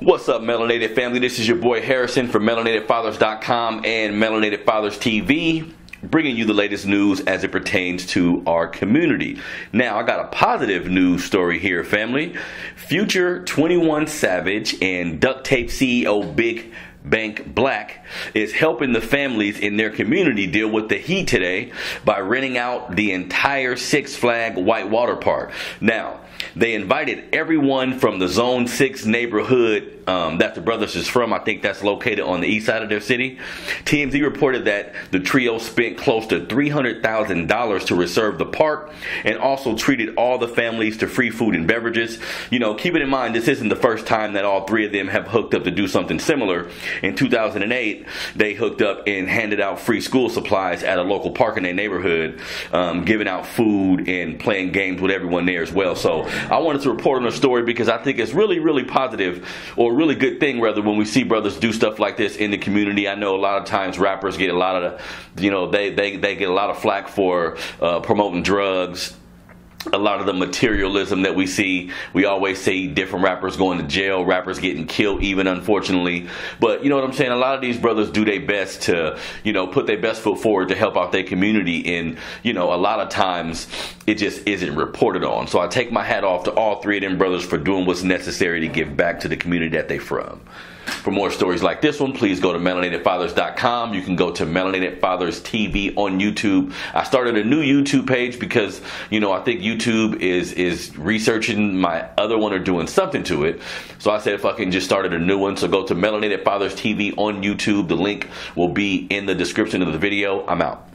What's up, Melanated family? This is your boy Harrison from MelanatedFathers.com and Melanated Fathers TV, bringing you the latest news as it pertains to our community. Now, I got a positive news story here, family. Future 21 Savage and Duct Tape CEO Big Bank Black is helping the families in their community deal with the heat today by renting out the entire Six Flag Whitewater Park. Now, they invited everyone from the Zone 6 neighborhood um, that the brothers is from. I think that's located on the east side of their city. TMZ reported that the trio spent close to $300,000 to reserve the park and also treated all the families to free food and beverages. You know, keep it in mind, this isn't the first time that all three of them have hooked up to do something similar. In 2008, they hooked up and handed out free school supplies at a local park in their neighborhood, um, giving out food and playing games with everyone there as well. So I wanted to report on the story because I think it's really, really positive or a really good thing, rather, when we see brothers do stuff like this in the community. I know a lot of times rappers get a lot of, you know, they, they, they get a lot of flack for uh, promoting drugs a lot of the materialism that we see. We always see different rappers going to jail, rappers getting killed, even unfortunately. But you know what I'm saying? A lot of these brothers do their best to, you know, put their best foot forward to help out their community. And, you know, a lot of times it just isn't reported on. So I take my hat off to all three of them brothers for doing what's necessary to give back to the community that they're from. For more stories like this one, please go to melanatedfathers.com. You can go to Melanated Fathers TV on YouTube. I started a new YouTube page because, you know, I think YouTube is is researching my other one or doing something to it. So I said can just started a new one. So go to Melanated Fathers TV on YouTube. The link will be in the description of the video. I'm out.